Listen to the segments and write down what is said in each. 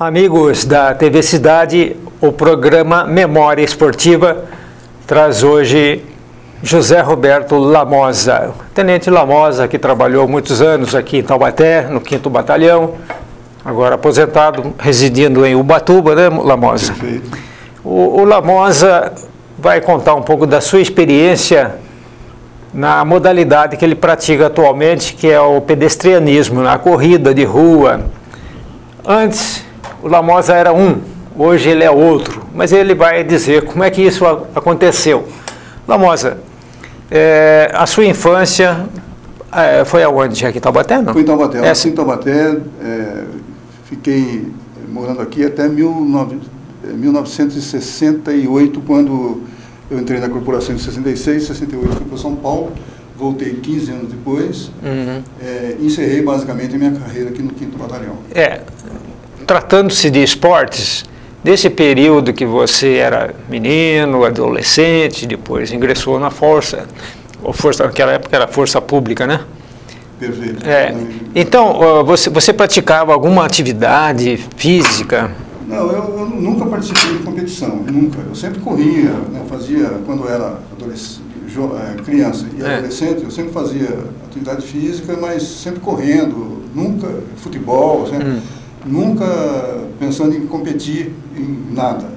Amigos da TV Cidade, o programa Memória Esportiva traz hoje José Roberto Lamosa. Tenente Lamosa, que trabalhou muitos anos aqui em Taubaté, no 5 Batalhão, agora aposentado, residindo em Ubatuba, né, Lamosa? Perfeito. O, o Lamosa vai contar um pouco da sua experiência na modalidade que ele pratica atualmente, que é o pedestrianismo, na corrida de rua. Antes, o Lamosa era um, hoje ele é outro, mas ele vai dizer como é que isso aconteceu. Lamosa, é, a sua infância é, foi aonde? Aqui em Taubaté, não? Fui em Taubaté. É, em Taubaté, é, fiquei morando aqui até 19, eh, 1968, quando eu entrei na corporação em 66, 68 fui para São Paulo, voltei 15 anos depois, Uhum. é, encerrei basicamente a minha carreira aqui no 5º Batalhão. É, tratando-se de esportes, desse período que você era menino, adolescente, depois ingressou na força, ou força naquela época era força pública, né? Perfeito. É, então, você, você praticava alguma atividade física? Não, eu, eu nunca participei de competição, nunca. Eu sempre corria, né, fazia, quando era eh, criança e É. adolescente, eu sempre fazia atividade física, mas sempre correndo, nunca futebol, sempre, Hum. Nunca pensando em competir em nada.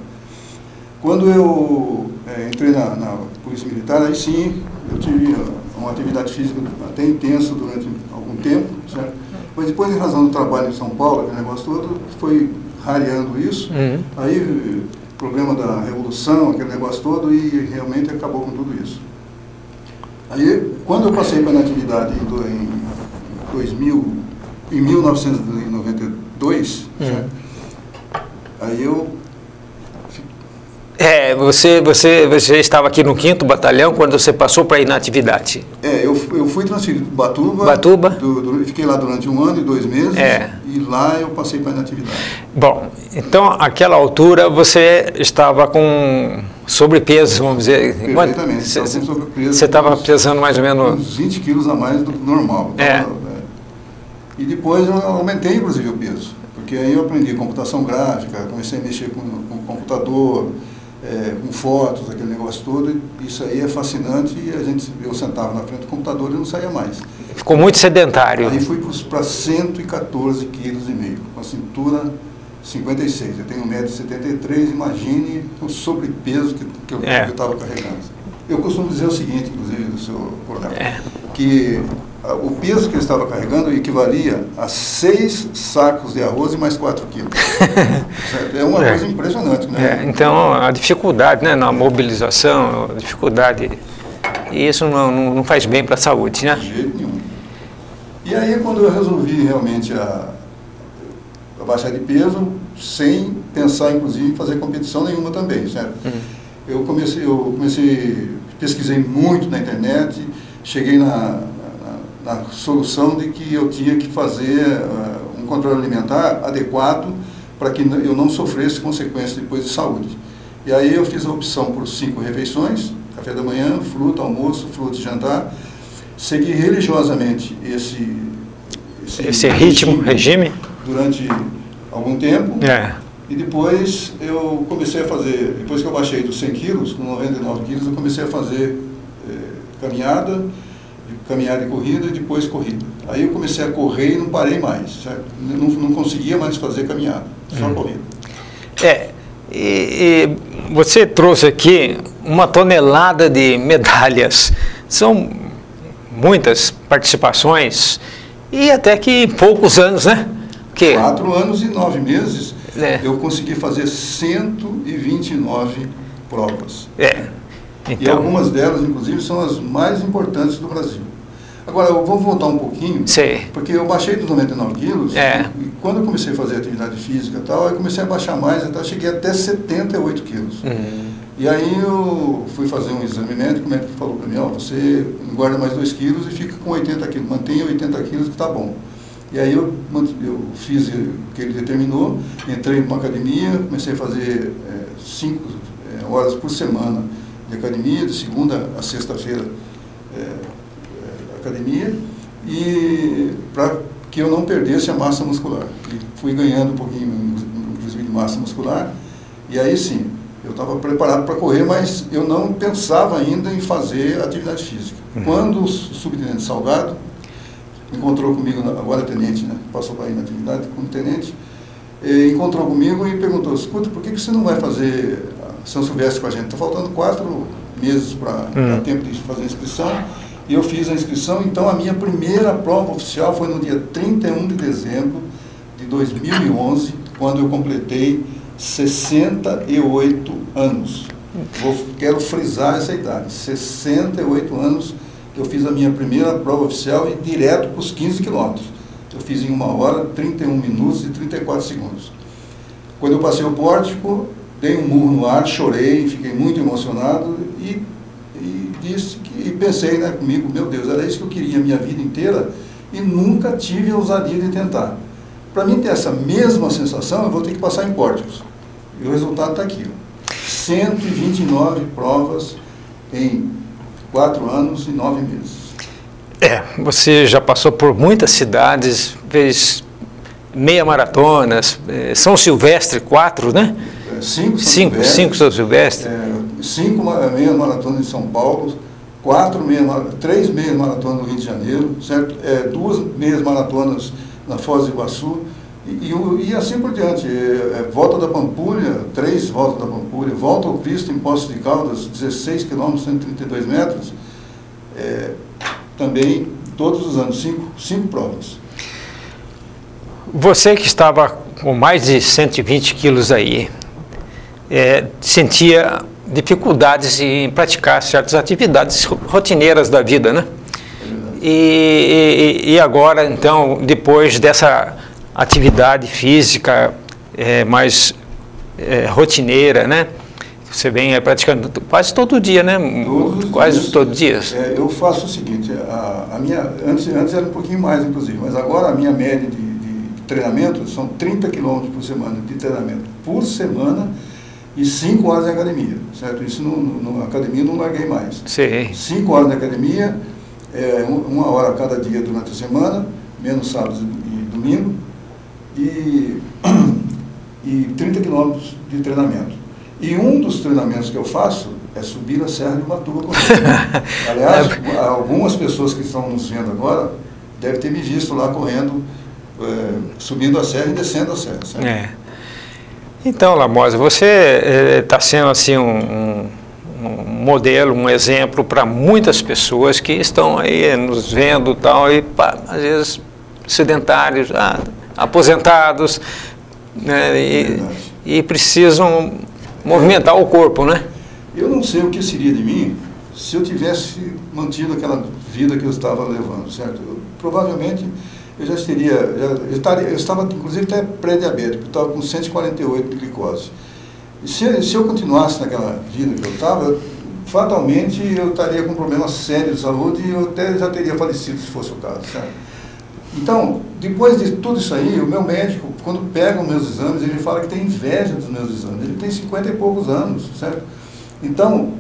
Quando eu eh, entrei na, na Polícia Militar, aí sim, eu tive ah, uma atividade física até intensa durante algum tempo, certo? Mas depois, em razão do trabalho em São Paulo, aquele negócio todo, foi rareando isso. Uhum. Aí, problema da revolução, aquele negócio todo, e realmente acabou com tudo isso. Aí, quando eu passei para a atividade em, em 2000, em 1992, Uhum. certo? aí eu É, você, você, você estava aqui no 5 Batalhão quando você passou para a inatividade. É, eu, eu fui transferido para Batuba. Batuba. do- do- fiquei lá durante um ano e dois meses. É. E lá eu passei para a inatividade. Bom, então, àquela altura você estava com sobrepeso, vamos dizer. Perfeitamente, Você- estava pesando mais ou menos. Uns 20 quilos a mais do normal. É. É. E depois eu aumentei, inclusive, o peso. Porque aí eu aprendi computação gráfica, comecei a mexer com, com computador, é, com fotos, aquele negócio todo. e Isso aí é fascinante e a gente, eu sentava na frente do computador e não saía mais. Ficou muito sedentário. Aí fui para 114 quilos e meio, com a cintura 56. Eu tenho 1,73m, imagine o sobrepeso que, que eu É. estava carregando. Eu costumo dizer o seguinte, inclusive, do seu coronel, É. que o peso que eu estava carregando equivalia a seis sacos de arroz e mais 4 quilos. É uma É. coisa impressionante, né? É, então, a dificuldade né, na mobilização, a dificuldade. E isso não, não, não faz bem para a saúde, né? De jeito nenhum. E aí quando eu resolvi realmente a, a baixar de peso, sem pensar inclusive em fazer competição nenhuma também, certo? Uhum. Eu comecei, eu comecei, pesquisei muito na internet, cheguei na, na, solução de que eu tinha que fazer ah, um controle alimentar adequado para que eu não sofresse consequências depois de saúde. E aí eu fiz a opção por cinco refeições, café da manhã, fruta, almoço, fruta e jantar. Segui religiosamente esse, Esse ritmo, regime. durante algum tempo. É. E depois eu comecei a fazer, depois que eu baixei dos 100 quilos, com 99 quilos, eu comecei a fazer eh, caminhada, caminhada e corrida e depois corrida. Aí eu comecei a correr e não parei mais? Não, não conseguia mais fazer caminhada, só corrida. É, e, e você trouxe aqui uma tonelada de medalhas. São muitas participações e até que em poucos anos, né? Que, Quatro anos e nove meses, É. eu consegui fazer 129 provas. é, E então, algumas delas, inclusive, são as mais importantes do Brasil. Agora, eu vou voltar um pouquinho, sei, porque eu baixei dos 99 quilos, É. e quando eu comecei a fazer atividade física e tal, eu comecei a baixar mais, até cheguei até 78 quilos. Hum, E aí eu fui fazer um exame médico, o médico falou para mim, ó, você engorda mais 2 quilos e fica com 80 quilos, mantenha 80 quilos que tá bom. E aí eu, eu fiz o que ele determinou, entrei numa academia, comecei a fazer 5 horas por semana de academia, de segunda a sexta-feira é, é, academia, e para que eu não perdesse a massa muscular. E fui ganhando um pouquinho massa muscular, e aí sim, eu estava preparado para correr, mas eu não pensava ainda em fazer atividade física. Uhum. Quando o subtenente Salgado encontrou comigo, agora tenente, né, passou para ir na atividade como tenente, encontrou comigo e perguntou, escuta, por que, que você não vai fazer São Silvestre com a gente? Está faltando quatro meses para uhum. tempo de fazer a inscrição. E eu fiz a inscrição, então a minha primeira prova oficial foi no dia 31 de dezembro de 2011, quando eu completei 68 anos. Vou, quero frisar essa idade, 68 anos que eu fiz a minha primeira prova oficial e direto para os 15 quilômetros. Eu fiz em uma hora, 31 minutos e 34 segundos. Quando eu passei o pórtico, dei um murro no ar, chorei, fiquei muito emocionado e, e disse que, e pensei né, comigo, meu Deus, era isso que eu queria a minha vida inteira e nunca tive a ousadia de tentar. Para mim ter essa mesma sensação, eu vou ter que passar em pórticos. E o resultado está aqui. Ó. 129 provas em 4 anos e 9 meses. É, você já passou por muitas cidades, fez meia maratonas, é, São Silvestre, quatro, né? É, cinco São cinco, Silvestre. Cinco São Silvestre. É, cinco meia maratonas em São Paulo, quatro meia, três meias maratonas no Rio de Janeiro, certo? É, duas meias maratonas na Foz do Iguaçu, e, e, e, assim por diante. É, é, volta da Pampulha, três voltas da Pampulha, volta ao Cristo em Poços de Caldas, 16 quilômetros, 132 metros, é, também todos os anos, cinco, cinco provas. Você que estava com mais de 120 quilos aí, é, sentia dificuldades em praticar certas atividades rotineiras da vida, né? E, e, e agora, então, depois dessa atividade física é, mais é, rotineira, né? Você vem praticando quase todo dia, né? Todos quase dias. todos os dias. É, eu faço o seguinte, a, a, minha, antes, antes era um pouquinho mais, inclusive, mas agora a minha média de, de treinamento são 30 quilômetros por semana de treinamento por semana e 5 horas de academia, certo? Isso no, na academia não larguei mais. Sim. 5 horas de academia, é, uma hora cada dia durante a semana, menos sábados e domingo, e, e 30 quilômetros de treinamento. E um dos treinamentos que eu faço é subir a Serra de Ubatuba Aliás, algumas pessoas que estão nos vendo agora devem ter me visto lá correndo, é, subindo a serra e descendo a serra. Certo? É. Então, Lamosa, você está é, sendo assim um, um, modelo, um exemplo para muitas pessoas que estão aí nos vendo tal, e pá, às vezes sedentários, ah, aposentados né, e, e, precisam movimentar o corpo, né? Eu não sei o que seria de mim se eu tivesse mantido aquela vida que eu estava levando, certo? Eu, provavelmente eu já teria, já, eu, estaria, eu estava inclusive até pré-diabético, estava com 148 de glicose. E se, se eu continuasse naquela vida que eu estava, fatalmente eu estaria com problemas sérios de saúde e eu até já teria falecido se fosse o caso? Então, depois de tudo isso aí, o meu médico, quando pega os meus exames, ele fala que tem inveja dos meus exames. Ele tem 50 e poucos anos, certo? Então,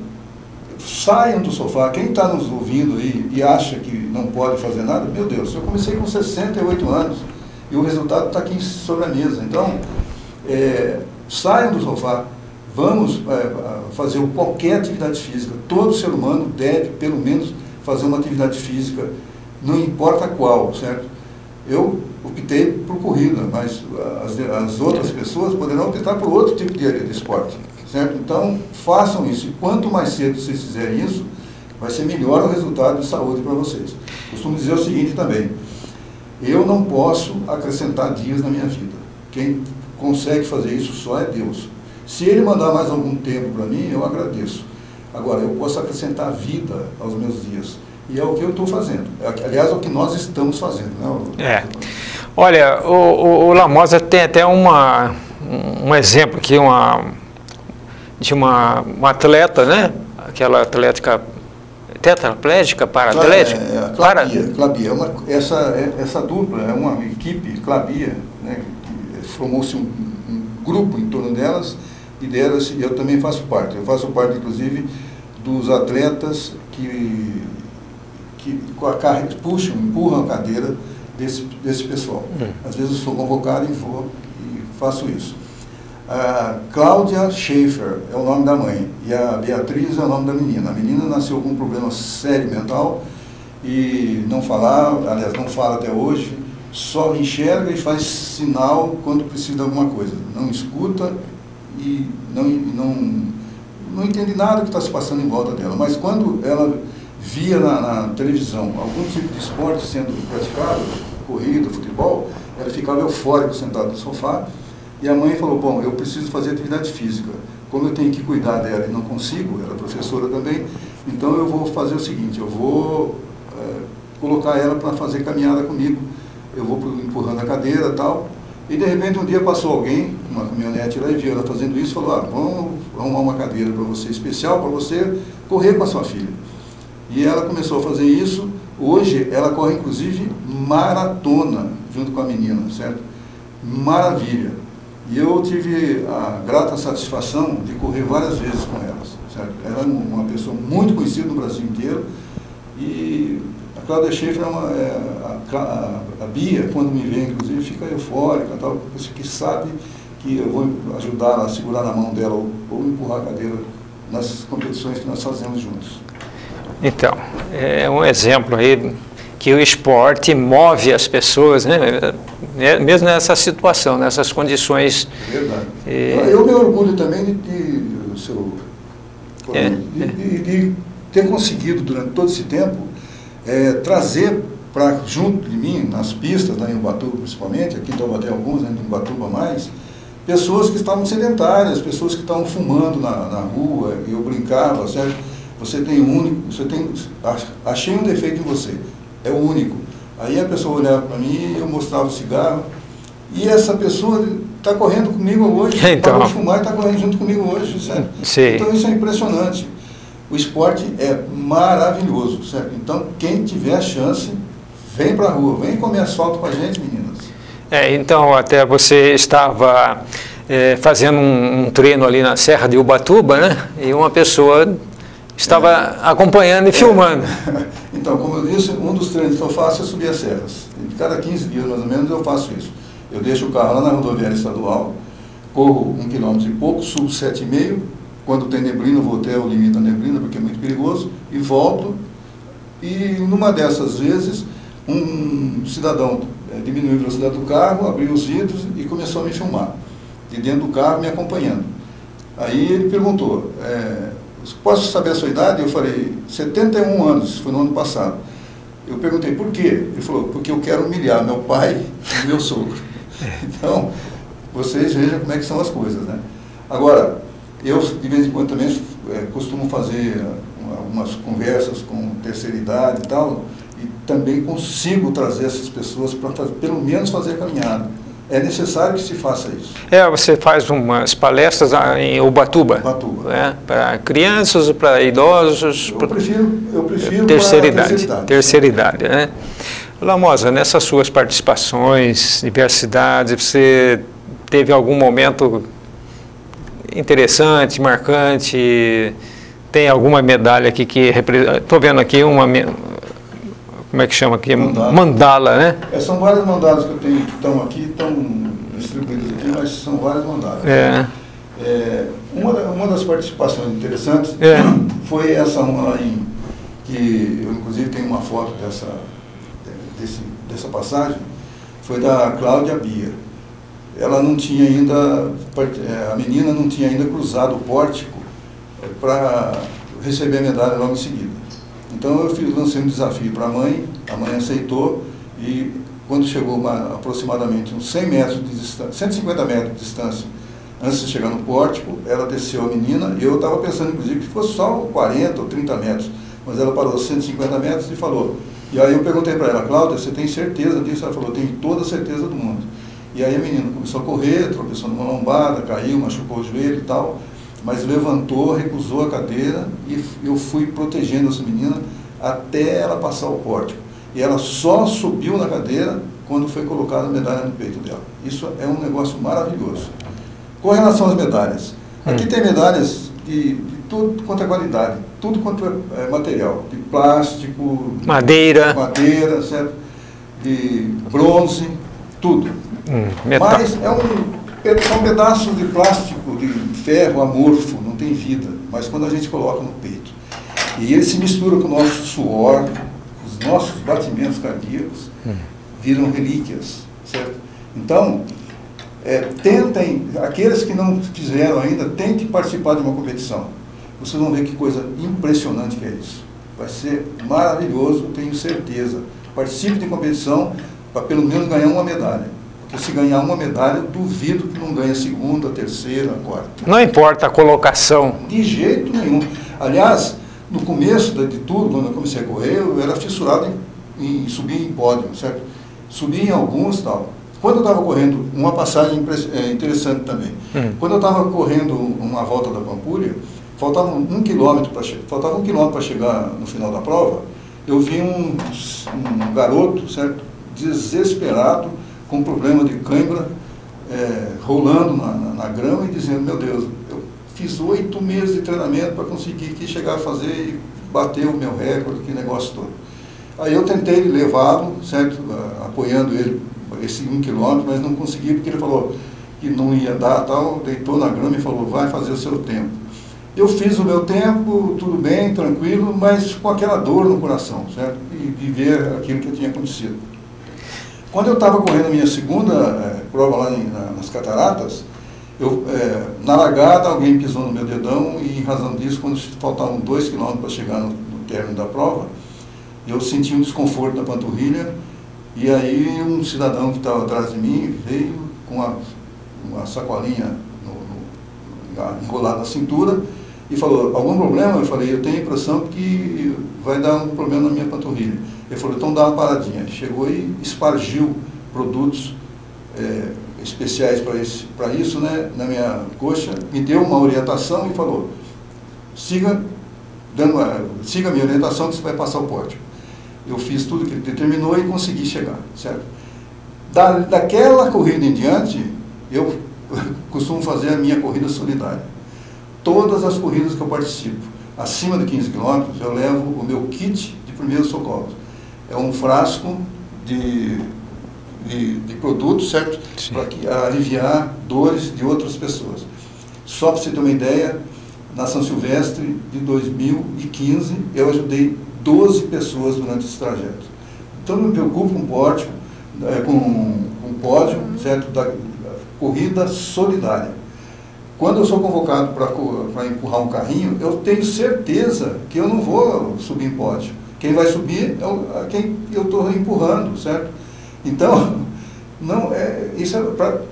saiam do sofá. Quem está nos ouvindo aí e acha que não pode fazer nada, meu Deus, eu comecei com 68 anos e o resultado está aqui sobre a mesa. Então, é, saiam do sofá. Vamos é, fazer qualquer atividade física. Todo ser humano deve, pelo menos, fazer uma atividade física, não importa qual, certo? Eu optei por corrida, mas as, as outras pessoas poderão optar por outro tipo de, de esporte, certo? Então, façam isso. E quanto mais cedo vocês fizerem isso, vai ser melhor o resultado de saúde para vocês. Costumo dizer o seguinte também, eu não posso acrescentar dias na minha vida. Quem consegue fazer isso só é Deus. Se Ele mandar mais algum tempo para mim, eu agradeço. Agora, eu posso acrescentar vida aos meus dias. E é o que eu estou fazendo. É, aliás, é o que nós estamos fazendo. Né? É. Olha, o, o, o Lamosa tem até uma, um exemplo aqui uma, de uma, uma atleta, né? Aquela atlética tetraplégica, paraplégica? É, é, Clabia, Clabia. É uma, essa, é, essa dupla é uma equipe, Clabia, né? formou-se um, um, grupo em torno delas e delas, eu também faço parte. Eu faço parte, inclusive, dos atletas que que com a carga puxam, empurram a cadeira desse, desse pessoal. Hum. Às vezes eu sou convocado e vou e faço isso. A Cláudia Schaefer é o nome da mãe e a Beatriz é o nome da menina. A menina nasceu com um problema sério mental e não falava, aliás, não fala até hoje, só enxerga e faz sinal quando precisa de alguma coisa. Não escuta e não, não, não entende nada que está se passando em volta dela. Mas quando ela via na, na televisão algum tipo de esporte sendo praticado, corrida, futebol, ela ficava eufórica sentada no sofá e a mãe falou, bom, eu preciso fazer atividade física. Como eu tenho que cuidar dela e não consigo, ela é professora também, então eu vou fazer o seguinte, eu vou é, colocar ela para fazer caminhada comigo. Eu vou empurrando a cadeira e tal. E de repente um dia passou alguém, uma caminhonete lá, e viu ela fazendo isso falou, ah, vamos arrumar uma cadeira para você especial, para você correr com a sua filha. E ela começou a fazer isso. Hoje ela corre inclusive maratona junto com a menina, certo? Maravilha. E eu tive a grata satisfação de correr várias vezes com elas. Certo? Ela é uma pessoa muito conhecida no Brasil inteiro. E a Cláudia Schaefer é uma. É, a, a, Bia, quando me vê, inclusive, fica eufórica, tal, que sabe que eu vou ajudar a segurar na mão dela ou, ou empurrar a cadeira nas competições que nós fazemos juntos. Então, é um exemplo aí que o esporte move as pessoas, né? É, mesmo nessa situação, nessas condições. Verdade. E... Eu me orgulho também de, de, seu, é, de, de, de ter conseguido, durante todo esse tempo, é, trazer para junto de mim, nas pistas, lá em Ubatuba principalmente, aqui em Taubaté alguns, né, em Ubatuba mais, pessoas que estavam sedentárias, pessoas que estavam fumando na, na rua, e eu brincava, certo? Você tem um único, você tem, achei um defeito em você é o único. Aí a pessoa olhava para mim, eu mostrava o cigarro, e essa pessoa está correndo comigo hoje, então. para fumar e está correndo junto comigo hoje, certo? Sim. Então isso é impressionante. O esporte é maravilhoso, certo? Então quem tiver a chance, vem para a rua, vem comer asfalto com a gente, meninas. É, então até você estava é, fazendo um, um treino ali na Serra de Ubatuba, né? E uma pessoa estava é. acompanhando e é. filmando. Então, como eu disse, um dos treinos que eu faço é subir as serras. De cada 15 dias, mais ou menos, eu faço isso. Eu deixo o carro lá na rodoviária estadual, corro um quilômetro e pouco, subo 7,5, quando tem neblina, vou até o limite da neblina, porque é muito perigoso, e volto. E numa dessas vezes, um cidadão é, diminuiu a velocidade do carro, abriu os vidros e começou a me filmar. De dentro do carro, me acompanhando. Aí ele perguntou, é, Posso saber a sua idade? Eu falei, 71 anos, foi no ano passado. Eu perguntei, por quê? Ele falou, porque eu quero humilhar meu pai e meu sogro. Então, vocês vejam como é que são as coisas, né? Agora, eu de vez em quando também é, costumo fazer algumas conversas com terceira idade e tal, e também consigo trazer essas pessoas para pelo menos fazer a caminhada é necessário que se faça isso. É, você faz umas palestras em Ubatuba, Ubatuba. Né? para crianças, para idosos. Eu prefiro, eu prefiro terceira idade, terceira idade. Terceira idade, né? Lamosa, nessas suas participações, diversidades, você teve algum momento interessante, marcante? Tem alguma medalha aqui que estou vendo aqui uma como é que chama aqui? Mandala, mandala né? É, são várias mandalas que eu tenho que estão aqui, estão distribuídas aqui, mas são várias mandalas. É. É, uma, uma das participações interessantes é. foi essa uma lá em, que eu inclusive tenho uma foto dessa, desse, dessa passagem, foi da Cláudia Bia. Ela não tinha ainda, é, a menina não tinha ainda cruzado o pórtico é, para receber a medalha logo em seguida. Então eu fiz, lancei um desafio para a mãe, a mãe aceitou e quando chegou uma, aproximadamente uns 100 metros de distância, 150 metros de distância, antes de chegar no pórtico, ela desceu a menina e eu estava pensando inclusive que fosse só 40 ou 30 metros, mas ela parou 150 metros e falou. E aí eu perguntei para ela, Cláudia, você tem certeza disso? Ela falou, tenho toda certeza do mundo. E aí a menina começou a correr, tropeçou numa lombada, caiu, machucou o joelho e tal mas levantou, recusou a cadeira e eu fui protegendo essa menina até ela passar o pórtico. E ela só subiu na cadeira quando foi colocada a medalha no peito dela. Isso é um negócio maravilhoso. Com relação às medalhas, aqui hum. tem medalhas de, de tudo quanto é qualidade, tudo quanto é, é material, de plástico, madeira, madeira, certo? De bronze, tudo. Hum, Mas é um São pedaços de plástico, de ferro amorfo, não tem vida, mas quando a gente coloca no peito. E ele se mistura com o nosso suor, os nossos batimentos cardíacos, hum. viram relíquias, certo? Então, é, tentem, aqueles que não fizeram ainda, tentem participar de uma competição. Vocês vão ver que coisa impressionante que é isso. Vai ser maravilhoso, tenho certeza. Participe de competição para pelo menos ganhar uma medalha. Porque se ganhar uma medalha, duvido que não ganhe a segunda, a terceira, a quarta. Não importa a colocação. De jeito nenhum. Aliás, no começo de tudo, quando eu comecei a correr, eu era fissurado em, em subir em pódio, certo? Subir em alguns e tal. Quando eu estava correndo, uma passagem é, interessante também. Hum. Quando eu estava correndo uma volta da Pampulha, faltava um quilômetro para faltava um quilômetro para chegar no final da prova. Eu vi um, um garoto, certo, desesperado, com problema de cãibra, é, rolando na, na, na, grama e dizendo, meu Deus, eu fiz oito meses de treinamento para conseguir aqui chegar a fazer e bater o meu recorde, que negócio todo. Aí eu tentei levá-lo, certo, apoiando ele esse um quilômetro, mas não consegui porque ele falou que não ia dar tal, deitou na grama e falou, vai fazer o seu tempo. Eu fiz o meu tempo, tudo bem, tranquilo, mas com aquela dor no coração, certo? E viver aquilo que tinha acontecido. Quando eu estava correndo minha segunda é, prova lá em, na, nas cataratas, eu, é, na largada alguém pisou no meu dedão e em razão disso, quando faltavam dois quilômetros para chegar no, no término da prova, eu senti um desconforto na panturrilha e aí um cidadão que estava atrás de mim veio com uma, uma sacolinha no, no, enrolada na cintura e falou, algum problema? Eu falei, eu tenho a impressão que vai dar um problema na minha panturrilha. Ele falou, então dá uma paradinha. Chegou e espargiu produtos é, especiais para isso né, na minha coxa, me deu uma orientação e falou, siga, dando siga a minha orientação que você vai passar o pódio. Eu fiz tudo que ele determinou e consegui chegar, certo? Da, daquela corrida em diante, eu costumo fazer a minha corrida solidária. Todas as corridas que eu participo, acima de 15 quilômetros, eu levo o meu kit de primeiros socorros. É um frasco de, de, de produtos, certo? Para aliviar dores de outras pessoas. Só para você ter uma ideia, na São Silvestre de 2015, eu ajudei 12 pessoas durante esse trajeto. Então, não me preocupo com pódio, é, com, com pódio, certo? Da, da corrida solidária. Quando eu sou convocado para empurrar um carrinho, eu tenho certeza que eu não vou subir em pódio. Quem vai subir é o, quem eu estou empurrando, certo? Então, não é, isso é,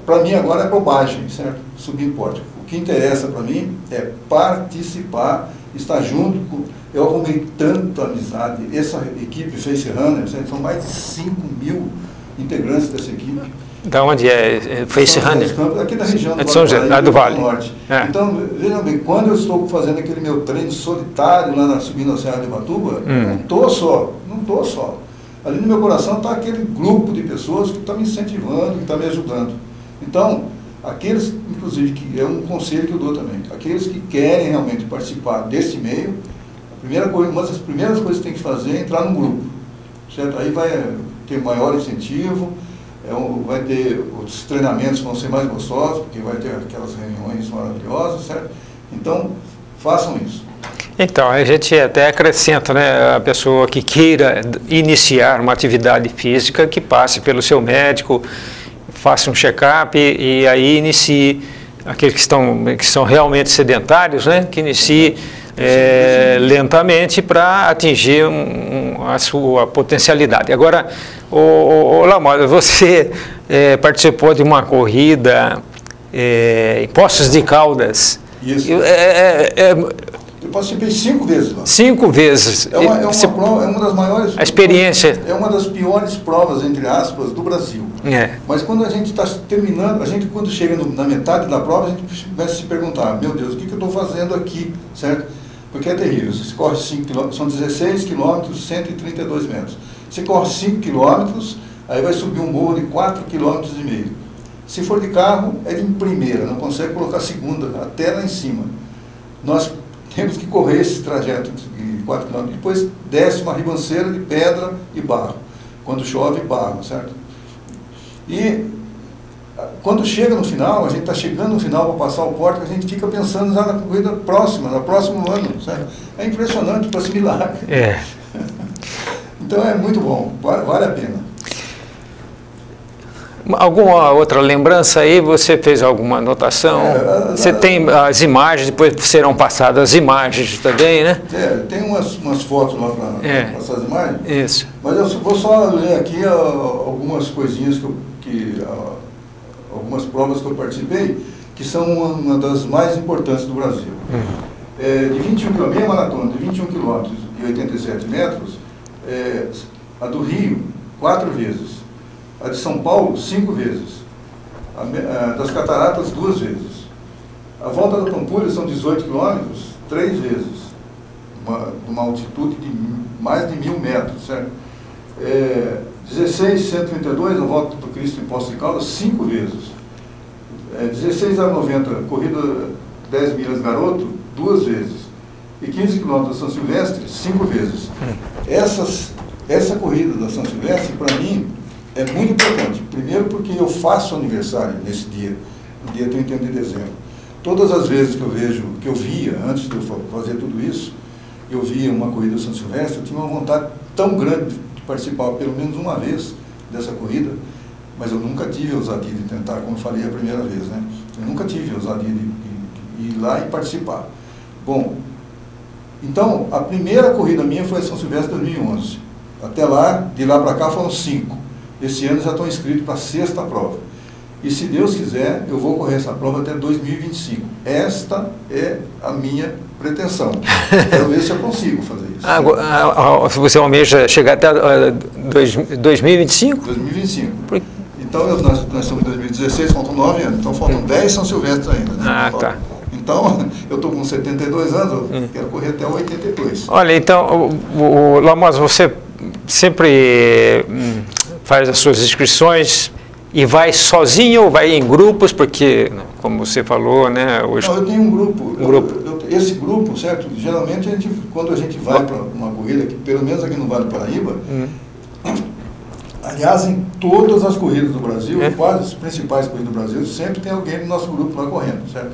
para mim agora é bobagem, certo? Subir pódio. O que interessa para mim é participar, estar junto com eu arrumei tanta amizade. Essa equipe Face Runners, são mais de 5 mil integrantes dessa equipe. Da onde é, é Face Runner? Aqui da região do, é São José, do, do Vale. Norte. É. Então, vejam bem, quando eu estou fazendo aquele meu treino solitário lá na subindo a Serra de Batuba, hum. não estou só, não estou só. Ali no meu coração está aquele grupo de pessoas que está me incentivando, que está me ajudando. Então, aqueles, inclusive, que é um conselho que eu dou também, aqueles que querem realmente participar desse meio, primeira coisa, uma das primeiras coisas que tem que fazer é entrar num grupo, certo? Aí vai ter maior incentivo, é um, vai ter, os treinamentos vão ser mais gostosos, porque vai ter aquelas reuniões maravilhosas, certo? Então, façam isso. Então, a gente até acrescenta, né, a pessoa que queira iniciar uma atividade física, que passe pelo seu médico, faça um check-up e, e aí inicie, aqueles que estão, que são realmente sedentários, né, que inicie é, lentamente para atingir um, um, a sua potencialidade. Agora, o, o, o você é, participou de uma corrida é, em Poços de Caldas. Isso. É, é, é, eu participei cinco vezes lá. Cinco vezes. É uma, é uma, prova, é uma das maiores. A experiência. É uma das piores provas, entre aspas, do Brasil. É. Mas quando a gente está terminando, a gente quando chega no, na metade da prova, a gente começa a se perguntar, meu Deus, o que, que eu estou fazendo aqui, certo? porque é terrível. Você corre 5 km, são 16 quilômetros, 132 metros. Você corre 5 quilômetros, aí vai subir um morro de 4 km e meio. Se for de carro, é de primeira, não consegue colocar segunda, até lá em cima. Nós temos que correr esse trajeto de 4 km, depois desce uma ribanceira de pedra e barro. Quando chove, barro, certo? E quando chega no final, a gente está chegando no final para passar o porto, a gente fica pensando já na corrida próxima, no próximo ano. Sabe? É impressionante para assimilar. É. Então é muito bom, vale, a pena. Alguma outra lembrança aí? Você fez alguma anotação? É, Você tem as imagens, depois serão passadas as imagens também, né? É, tem umas, umas fotos lá para é. passar as imagens. Isso. Mas eu vou só ler aqui algumas coisinhas que, eu, que algumas provas que eu participei, que são uma, uma das mais importantes do Brasil. Uhum. É, de 21 km, meia maratona de 21 km e 87 metros, é, a do Rio, quatro vezes a de São Paulo cinco vezes, a, a das Cataratas duas vezes. A volta da Pampulha são 18 quilômetros, três vezes, uma, uma altitude de mais de mil metros, certo? É, 16, 132, a volta do Cristo em Poço de Caldas, cinco vezes. É, 16 a 90, corrida 10 milhas garoto, duas vezes. E 15 quilômetros da São Silvestre, cinco vezes. Essas, essa corrida da São Silvestre, para mim, é muito importante. Primeiro porque eu faço aniversário nesse dia, no dia 31 de dezembro. Todas as vezes que eu vejo, que eu via, antes de eu fazer tudo isso, eu via uma corrida São Silvestre, eu tinha uma vontade tão grande de participar pelo menos uma vez dessa corrida, mas eu nunca tive a ousadia de tentar, como falei a primeira vez, né? Eu nunca tive a ousadia de, de ir lá e participar. Bom, então, a primeira corrida minha foi a São Silvestre 2011. Até lá, de lá para cá foram cinco. Esse ano já estou inscrito para a sexta prova. E se Deus quiser, eu vou correr essa prova até 2025. Esta é a minha pretensão. Quero ver se eu consigo fazer isso. Ah, ah, ah, você almeja chegar até uh, dois, 2025? 2025. Por... Então, eu, nós, nós, estamos em 2016, faltam nove anos. Então, faltam 10 São Silvestres ainda. Né? Ah, tá. Então, eu estou com 72 anos, hum. quero correr até 82. Olha, então, o, o Lamosa, você sempre hum, faz as suas inscrições e vai sozinho ou vai em grupos, porque, como você falou, né? Hoje... Não, eu tenho um grupo. Um grupo. Eu, eu, esse grupo, certo? Geralmente, a gente, quando a gente vai para uma corrida, que, pelo menos aqui no Vale do Paraíba, hum. aliás, em todas as corridas do Brasil, é. quase as principais corridas do Brasil, sempre tem alguém no nosso grupo lá correndo, certo?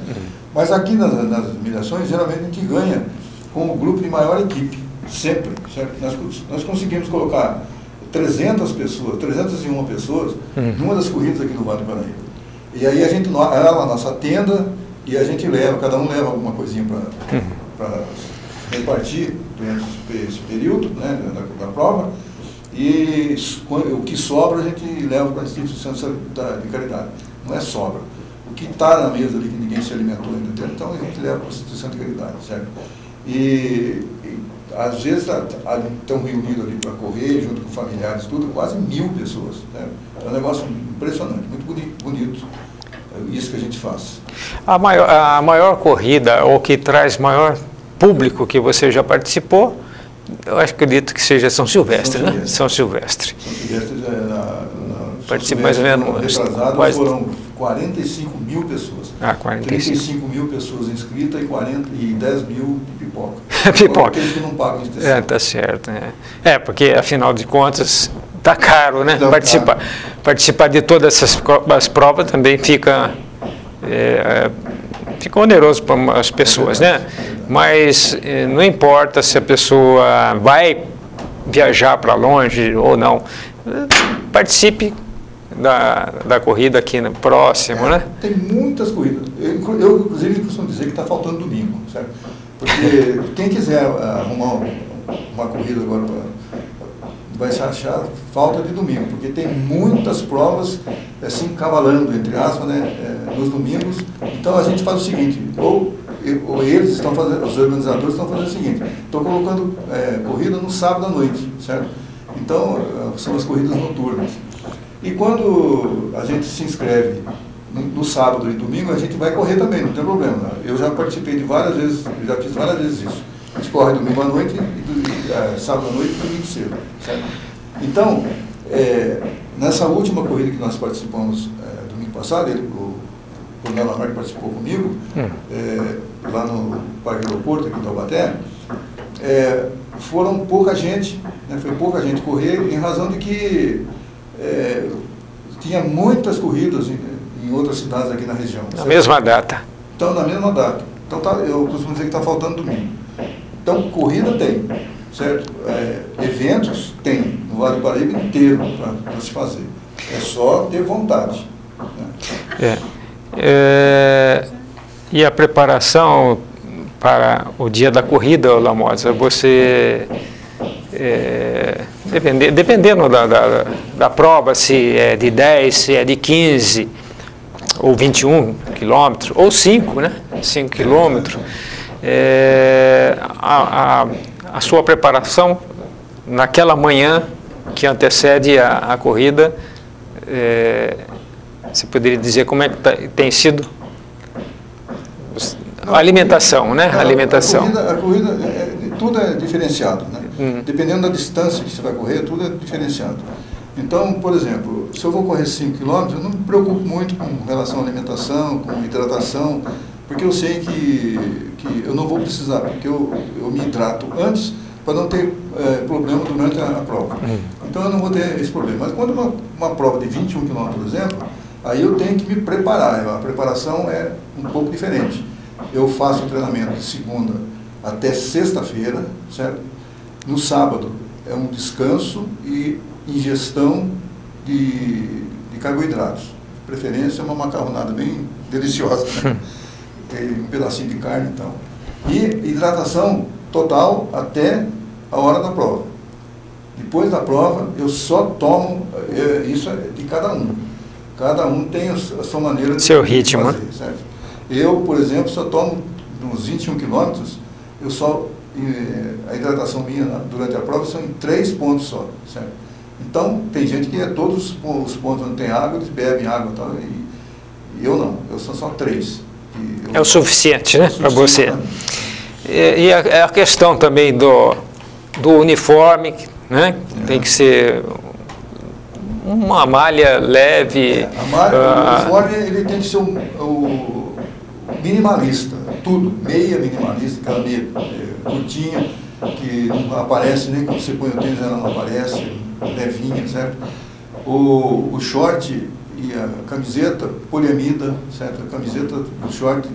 Mas aqui nas, nas milhações, geralmente a gente ganha com o grupo de maior equipe, sempre, certo? Nós, nós conseguimos colocar 300 pessoas, 301 pessoas, uhum. numa das corridas aqui no Vale do Paraíba. E aí a gente, ela, a nossa tenda, e a gente leva, cada um leva alguma coisinha para uhum. repartir durante esse período né, da, da prova, e o que sobra a gente leva para a instituição de caridade. Não é sobra. O que está na mesa ali que ninguém se alimentou ainda, então a gente leva para a instituição de caridade, certo? E, às vezes estão reunidos ali para correr, junto com familiares, tudo, quase mil pessoas. Né? É um negócio impressionante, muito bonito, bonito é isso que a gente faz. A maior, a maior corrida, ou que traz maior público que você já participou, eu acredito que seja São Silvestre, São né? São Silvestre. São Silvestre é na, na mais ou menos. Quase... Foram 45 mil pessoas. Ah, 45. 35 mil pessoas inscritas e, 40, e 10 mil pipoca. pipoca. Aqueles que não pagam inscrição. É, tá certo. É. é, porque afinal de contas tá caro, né? Não, participar, tá. participar de todas essas as provas também fica, é, fica oneroso para as pessoas, é né? Mas é, não importa se a pessoa vai viajar para longe ou não, participe da, da corrida aqui no próximo, é, né? Tem muitas corridas. Eu, eu inclusive, costumo dizer que está faltando domingo, certo? Porque quem quiser arrumar uma corrida agora vai se achar falta de domingo, porque tem muitas provas assim cavalando, entre aspas, né, é, nos domingos. Então a gente faz o seguinte, ou, ou eles estão fazendo, os organizadores estão fazendo o seguinte, estão colocando é, corrida no sábado à noite, certo? Então são as corridas noturnas. E quando a gente se inscreve no, no, sábado e domingo, a gente vai correr também, não tem problema. Eu já participei de várias vezes, já fiz várias vezes isso. A gente corre domingo à noite, e, e, é, sábado à noite e domingo cedo. Certo? Então, é, nessa última corrida que nós participamos é, domingo passado, ele, o Coronel Lamarck participou comigo, hum. é, lá no Parque Aeroporto, aqui em Taubaté, é, foram pouca gente, né, foi pouca gente correr, em razão de que é, tinha muitas corridas em, em outras cidades aqui na região. Na certo? mesma data. Então, na mesma data. Então, tá, eu costumo dizer que está faltando domingo. Então, corrida tem, certo? É, eventos tem, no Vale do Paraíba inteiro para se fazer. É só ter vontade. Né? É. É, e a preparação para o dia da corrida, Lamosa, você, é, depende, dependendo da, da, da, prova, se é de 10, se é de 15, ou 21 quilômetros, ou 5, né? 5 quilômetros, é, a, a, a, sua preparação naquela manhã que antecede a, a corrida, é, você poderia dizer como é que tá, tem sido a alimentação, né? A alimentação. A corrida, corrida é, é, tudo é diferenciado, né? Hum. Dependendo da distância que você vai correr, tudo é diferenciado. Então, por exemplo, se eu vou correr 5 km, eu não me preocupo muito com relação à alimentação, com hidratação, porque eu sei que, que eu não vou precisar, porque eu, eu me hidrato antes para não ter é, problema durante a, a prova. Hum. Então eu não vou ter esse problema. Mas quando uma, uma prova de 21 km, por exemplo, aí eu tenho que me preparar. A preparação é um pouco diferente. Eu faço o treinamento de segunda até sexta-feira, certo? No sábado é um descanso e ingestão de, de carboidratos. De preferência uma macarronada bem deliciosa, né? um pedacinho de carne e tal. E hidratação total até a hora da prova. Depois da prova, eu só tomo, é, isso é de cada um. Cada um tem a sua maneira de Seu ritmo. fazer, certo? Eu, por exemplo, só tomo nos 21 quilômetros, eu só, a hidratação minha durante a prova são em três pontos só, certo? Então, tem gente que é todos os pontos onde tem água, eles bebem água tal, e, e eu não, eu sou só três. É o suficiente, né, para você. E, e a, a, questão também do, do uniforme, né, é. tem que ser uma malha leve. É, a malha, uh, o ah, uniforme ele tem que ser um, o minimalista, tudo, meia minimalista, aquela meia é, curtinha, que não aparece nem quando você põe o tênis, ela não aparece, levinha, certo? O, o short e a camiseta poliamida, certo? A camiseta do short,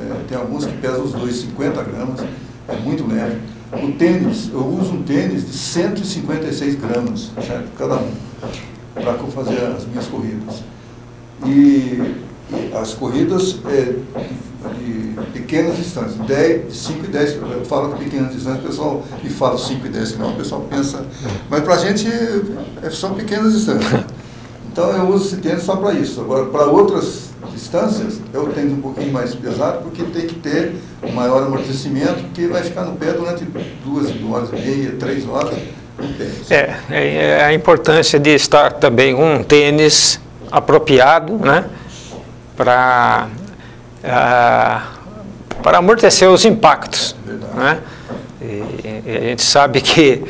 é, tem alguns que pesam os dois 50 gramas, é muito leve. O tênis, eu uso um tênis de 156 gramas, certo? Cada um para fazer as minhas corridas. E, e as corridas é, de pequenas distâncias, 10, 5 e 10 Eu falo de pequenas distâncias, pessoal e fala 5 e 10 km, o pessoal pensa. Mas para a gente é, são pequenas distâncias. Então eu uso esse tênis só para isso. Agora, para outras distâncias, eu tenho um pouquinho mais pesado, porque tem que ter um maior amortecimento, porque vai ficar no pé durante duas, duas horas e meia, três horas. É, é, é, a importância de estar também um tênis apropriado, né, para para amortecer os impactos, né? E, e a gente sabe que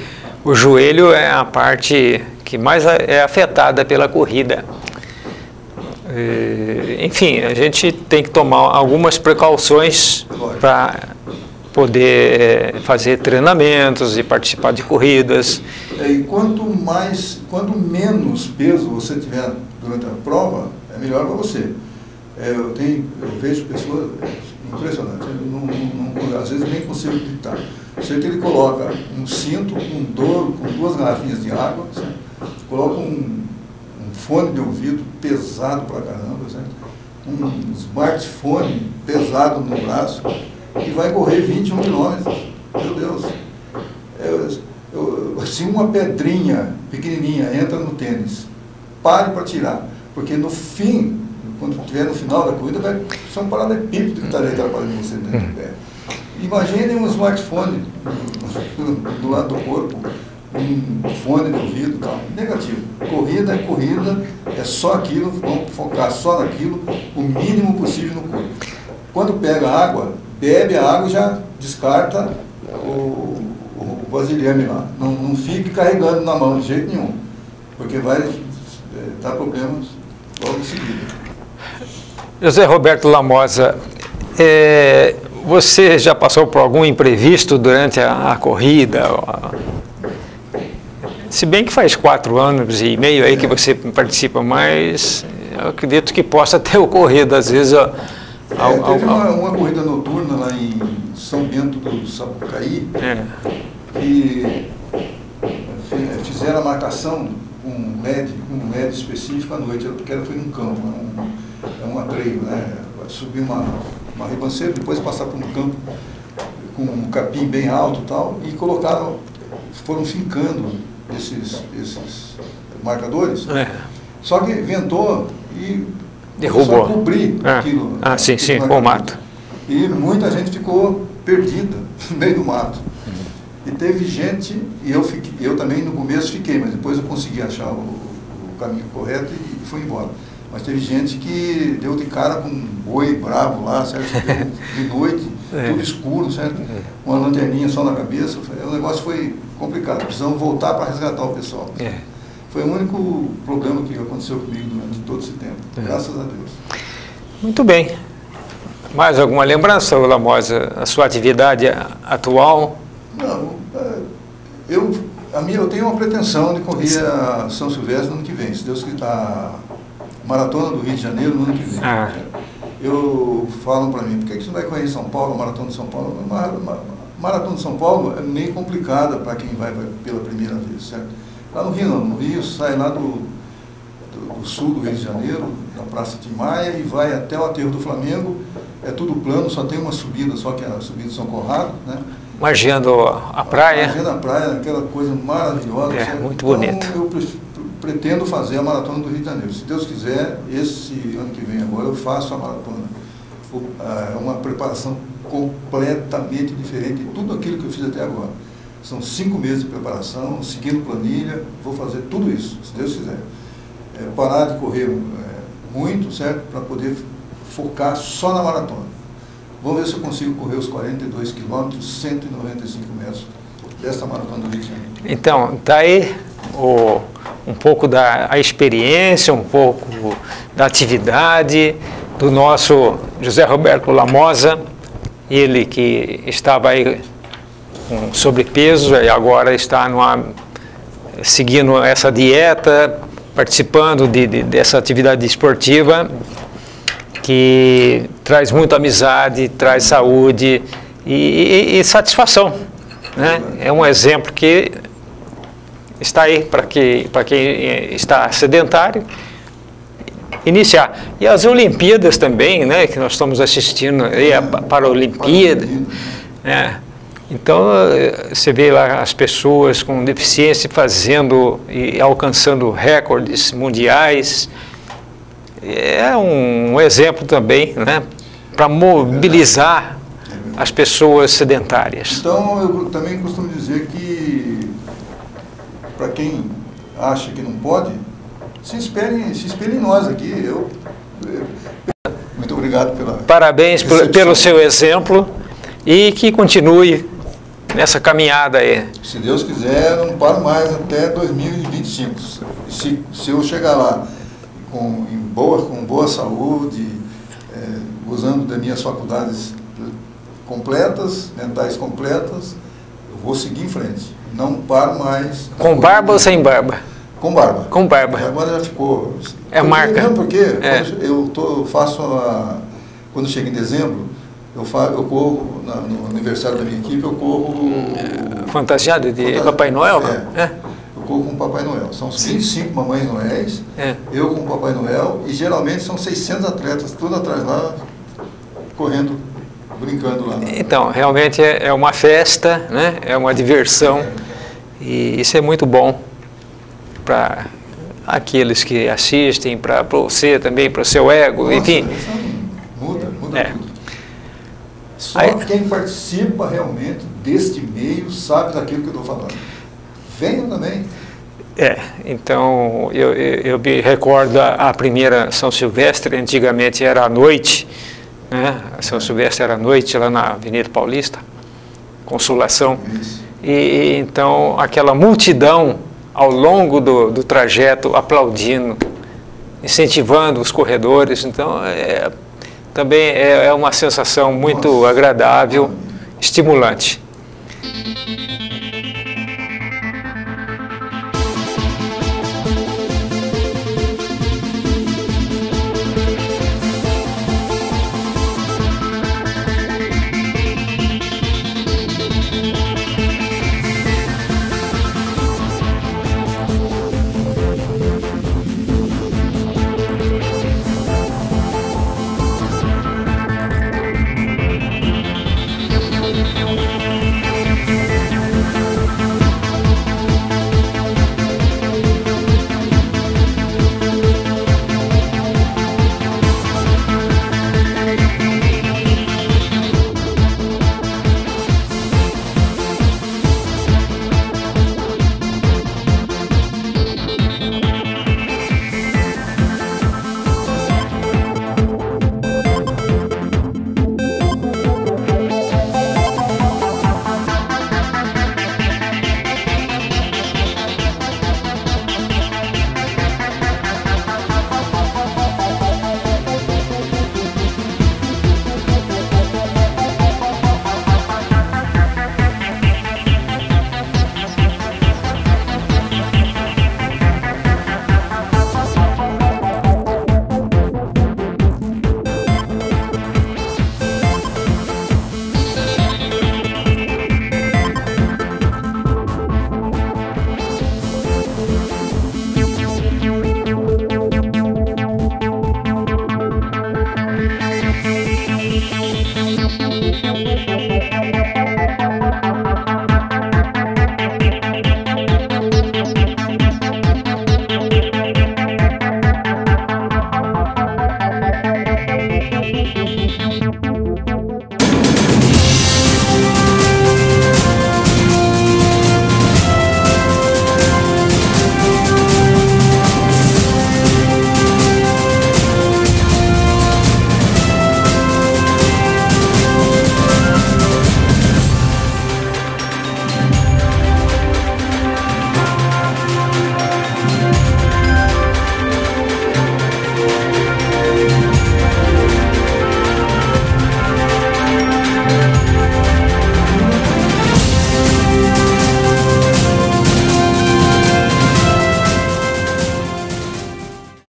o joelho é a parte que mais é afetada pela corrida. Enfim, a gente tem que tomar algumas precauções para poder eh, fazer treinamentos e participar de corridas. É, e quanto mais, quanto menos peso você tiver durante a prova, é melhor para você. É, eu, tenho, eu vejo pessoas impressionantes, não, não, não, às vezes nem consigo acreditar. Você que ele coloca um cinto com, dor, com duas garrafinhas de água, certo? Coloca um, um, fone de ouvido pesado pra caramba, certo? um smartphone pesado no braço, e vai correr 21 quilômetros. Meu Deus. Eu, eu, se uma pedrinha pequenininha entra no tênis, pare para tirar. Porque no fim, quando estiver no final da corrida, vai ser um paralelepípedo que está ali atrapalhando você dentro do pé. Imagine um smartphone do lado do corpo, um fone de ouvido tal. Negativo. Corrida é corrida, é só aquilo, vamos focar só naquilo, o mínimo possível no corpo. Quando pega água, bebe a água e já descarta o, o vasilhame lá. Não, não fique carregando na mão de jeito nenhum, porque vai é, dar problemas logo em seguida. José Roberto Lamosa, é, você já passou por algum imprevisto durante a, a corrida? Se bem que faz quatro anos e meio aí que você participa, mas eu acredito que possa ter ocorrido, às vezes. Ó, é, ao, teve ao, uma, uma, corrida noturna lá em São Bento do Sapucaí, é. que fizeram a marcação com um LED, um LED específico à noite, porque ela foi num campo, é um, é treino, né? Subir uma, uma ribanceira, depois passar por um campo com um capim bem alto e tal, e colocaram, foram fincando esses, esses marcadores. É. Só que ventou e derrubou cobrir é. aquilo. Ah, sim, sim, com o mato. E muita gente ficou perdida no meio do mato. E teve gente, e eu, fiquei, eu também no começo fiquei, mas depois eu consegui achar o, o caminho correto e fui embora. Mas teve gente que deu de cara com um boi bravo lá, certo? De noite, é. tudo escuro, certo? É. Uma lanterninha só na cabeça. O negócio foi complicado. Precisamos voltar para resgatar o pessoal. É. Foi o único problema que aconteceu comigo durante todo esse tempo. É. Graças a Deus. Muito bem. Mais alguma lembrança, Lamosa, a sua atividade atual? Não, é, eu, a minha, eu tenho uma pretensão de correr a São Silvestre no ano que vem, se Deus quiser. A Maratona do Rio de Janeiro no ano que vem. Ah. Eu falo para mim, por que você não vai correr em São Paulo, Maratona de São Paulo? Maratona de São Paulo é meio complicada para quem vai pela primeira vez, certo? Lá no Rio não, no Rio sai lá do, do, do sul do Rio de Janeiro, da Praça de Maia, e vai até o aterro do Flamengo, é tudo plano, só tem uma subida, só que é a subida de São Corrado, né? Margeando a praia. Margeando a praia, aquela coisa maravilhosa. É, certo? muito bonito. Então, eu pretendo fazer a maratona do Rio de Janeiro. Se Deus quiser, esse ano que vem agora eu faço a maratona. É uma preparação completamente diferente de tudo aquilo que eu fiz até agora. São cinco meses de preparação, seguindo planilha, vou fazer tudo isso, se Deus quiser. É, parar de correr é, muito, certo? Para poder focar só na maratona. Vamos ver se eu consigo correr os 42 quilômetros, 195 metros desta maratona do Rio de Janeiro. Então, tá aí o um pouco da experiência, um pouco da atividade do nosso José Roberto Lamosa, ele que estava aí com sobrepeso e agora está numa, seguindo essa dieta, participando de, de, dessa atividade esportiva que traz muita amizade, traz saúde e, e, e satisfação. Né? É um exemplo que está aí para que, quem eh, está sedentário iniciar. E as Olimpíadas também, né, que nós estamos assistindo aí, a Paralimpíada. Né? Então, eh, você vê lá as pessoas com deficiência fazendo e alcançando recordes mundiais. É um exemplo também né, para mobilizar as pessoas sedentárias. Então, eu também costumo dizer que para quem acha que não pode, se espere, se espere em nós aqui. Eu, muito obrigado pela. Parabéns recepção. pelo seu exemplo e que continue nessa caminhada aí. Se Deus quiser, não paro mais até 2025. Se, se eu chegar lá com, em boa, com boa saúde, é, usando das minhas faculdades completas, mentais completas, eu vou seguir em frente não paro mais. Com barba ou sem barba? Com barba. Com barba. Agora já ficou. É marca. Mesmo porque é. eu tô, faço a. Quando chega em dezembro, eu, fa, eu corro, na, no aniversário da minha equipe, eu corro. É, fantasiado de Fantasia, Papai Noel? É. é. Eu corro com o Papai Noel. São 25 mamães Noéis, é. eu com o Papai Noel, e geralmente são 600 atletas, tudo atrás lá, correndo brincando lá. Então, realmente é, é uma festa, né? é uma diversão e isso é muito bom para aqueles que assistem, para você também, para o seu ego, Nossa, enfim. Muda, muda é. tudo. Só Aí, quem participa realmente deste meio sabe daquilo que eu estou falando. Venham também. É, então eu, eu, eu me recordo a, a primeira São Silvestre, antigamente era à noite, né? A São Silvestre era à noite lá na Avenida Paulista, Consolação. E, e, então aquela multidão ao longo do, do trajeto aplaudindo, incentivando os corredores. Então é, também é, é, uma sensação muito agradável, estimulante.